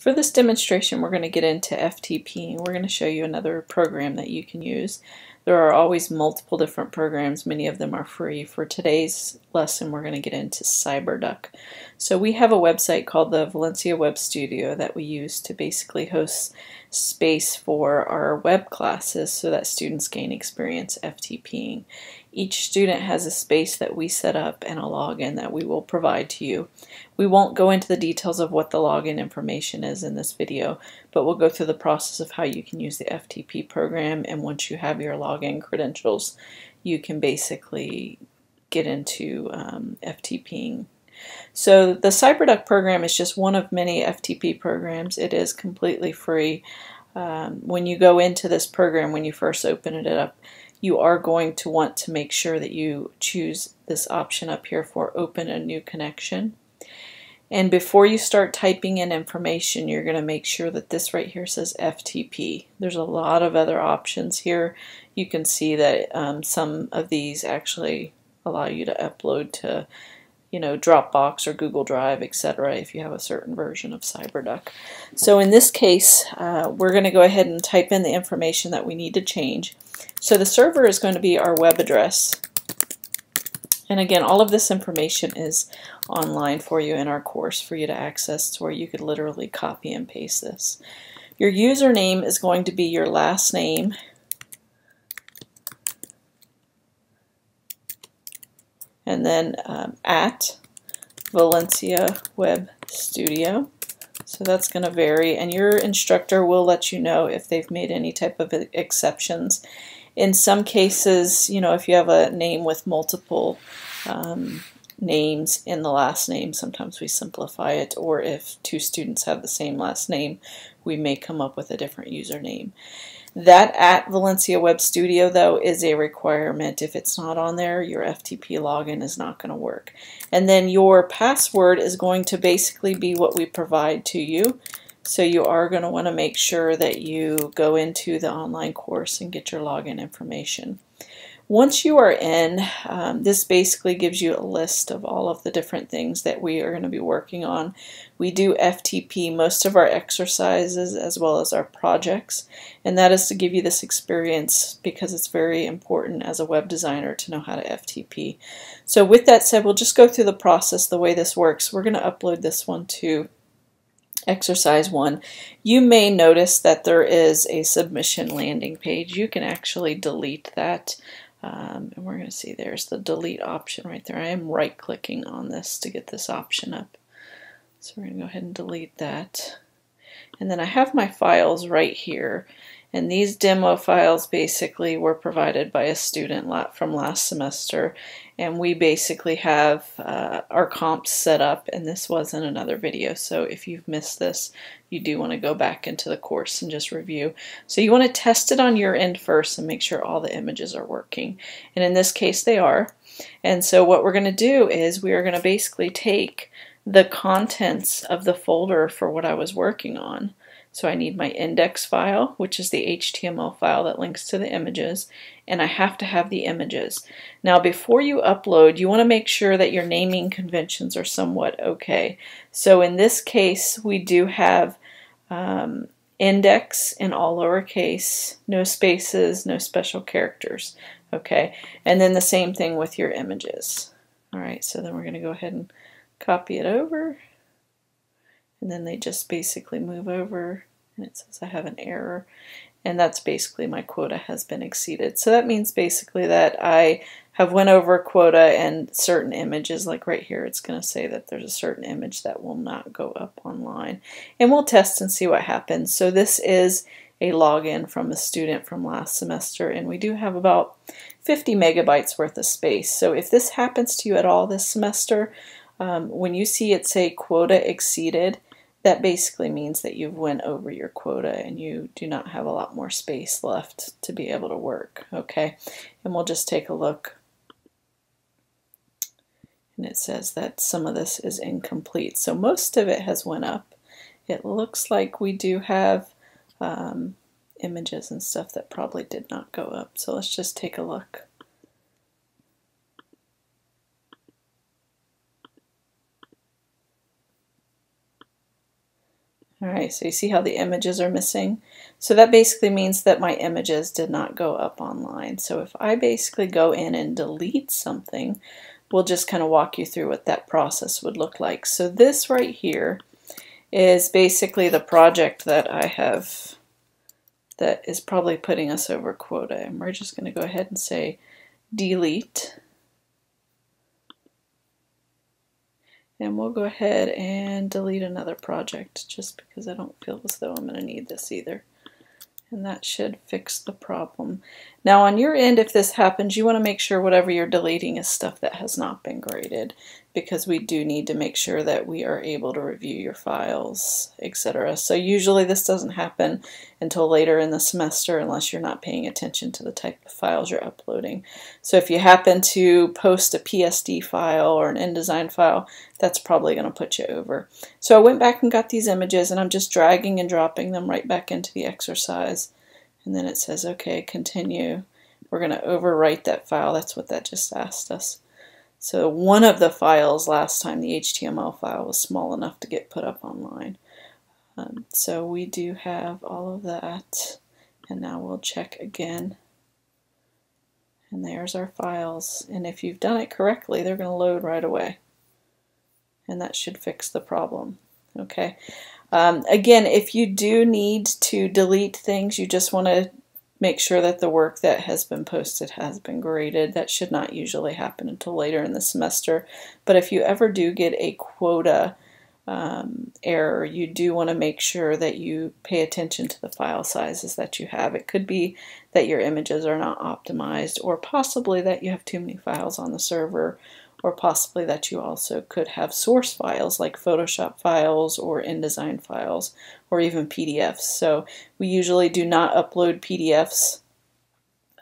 For this demonstration, we're going to get into FTP. We're going to show you another program that you can use. There are always multiple different programs. Many of them are free. For today's lesson, we're going to get into CyberDuck. So we have a website called the Valencia Web Studio that we use to basically host space for our web classes so that students gain experience FTPing. Each student has a space that we set up and a login that we will provide to you. We won't go into the details of what the login information is in this video, but we'll go through the process of how you can use the FTP program and once you have your login credentials, you can basically get into um, FTPing. So the CyberDuck program is just one of many FTP programs. It is completely free. Um, when you go into this program, when you first open it up, you are going to want to make sure that you choose this option up here for open a new connection. And before you start typing in information, you're going to make sure that this right here says FTP. There's a lot of other options here. You can see that um, some of these actually allow you to upload to you know, Dropbox or Google Drive, etc., if you have a certain version of CyberDuck. So in this case, uh, we're going to go ahead and type in the information that we need to change. So the server is going to be our web address. And again, all of this information is online for you in our course for you to access to where you could literally copy and paste this. Your username is going to be your last name. And then um, at Valencia Web Studio. So that's going to vary, and your instructor will let you know if they've made any type of exceptions in some cases, you know, if you have a name with multiple um, names in the last name, sometimes we simplify it, or if two students have the same last name, we may come up with a different username. That at Valencia Web Studio, though, is a requirement. If it's not on there, your FTP login is not going to work. And then your password is going to basically be what we provide to you. So you are going to want to make sure that you go into the online course and get your login information. Once you are in, um, this basically gives you a list of all of the different things that we are going to be working on. We do FTP most of our exercises as well as our projects, and that is to give you this experience because it's very important as a web designer to know how to FTP. So with that said, we'll just go through the process the way this works. We're going to upload this one to exercise one, you may notice that there is a submission landing page. You can actually delete that. Um, and we're going to see there's the delete option right there. I am right clicking on this to get this option up. So we're going to go ahead and delete that. And then I have my files right here. And these demo files basically were provided by a student lot from last semester. And we basically have uh, our comps set up, and this was in another video. So if you've missed this, you do want to go back into the course and just review. So you want to test it on your end first and make sure all the images are working. And in this case, they are. And so what we're going to do is we are going to basically take the contents of the folder for what I was working on so I need my index file, which is the HTML file that links to the images, and I have to have the images. Now before you upload, you want to make sure that your naming conventions are somewhat okay. So in this case, we do have um, index in all lowercase, no spaces, no special characters. Okay, and then the same thing with your images. All right, so then we're going to go ahead and copy it over and then they just basically move over and it says I have an error and that's basically my quota has been exceeded. So that means basically that I have went over quota and certain images, like right here, it's going to say that there's a certain image that will not go up online. And we'll test and see what happens. So this is a login from a student from last semester, and we do have about 50 megabytes worth of space. So if this happens to you at all this semester, um, when you see it say quota exceeded, that basically means that you've went over your quota and you do not have a lot more space left to be able to work okay? And we'll just take a look. And it says that some of this is incomplete. So most of it has went up. It looks like we do have um, images and stuff that probably did not go up. So let's just take a look All right, so you see how the images are missing? So that basically means that my images did not go up online. So if I basically go in and delete something, we'll just kind of walk you through what that process would look like. So this right here is basically the project that I have that is probably putting us over quota. And we're just going to go ahead and say delete. And we'll go ahead and delete another project just because I don't feel as though I'm going to need this either. And that should fix the problem. Now on your end, if this happens, you want to make sure whatever you're deleting is stuff that has not been graded because we do need to make sure that we are able to review your files, etc. So usually this doesn't happen until later in the semester unless you're not paying attention to the type of files you're uploading. So if you happen to post a PSD file or an InDesign file, that's probably going to put you over. So I went back and got these images and I'm just dragging and dropping them right back into the exercise. And then it says, okay, continue. We're going to overwrite that file. That's what that just asked us. So one of the files last time, the HTML file, was small enough to get put up online. Um, so we do have all of that. And now we'll check again. And there's our files. And if you've done it correctly, they're going to load right away. And that should fix the problem. Okay. Um, again, if you do need to delete things, you just want to make sure that the work that has been posted has been graded. That should not usually happen until later in the semester. But if you ever do get a quota um, error, you do want to make sure that you pay attention to the file sizes that you have. It could be that your images are not optimized or possibly that you have too many files on the server or possibly that you also could have source files like Photoshop files or InDesign files or even PDFs. So we usually do not upload PDFs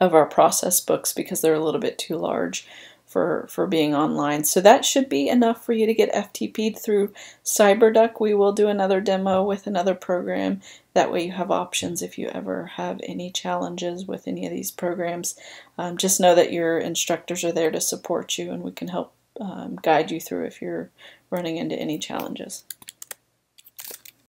of our process books because they're a little bit too large for, for being online. So that should be enough for you to get FTP'd through CyberDuck. We will do another demo with another program. That way you have options if you ever have any challenges with any of these programs. Um, just know that your instructors are there to support you and we can help um, guide you through if you're running into any challenges.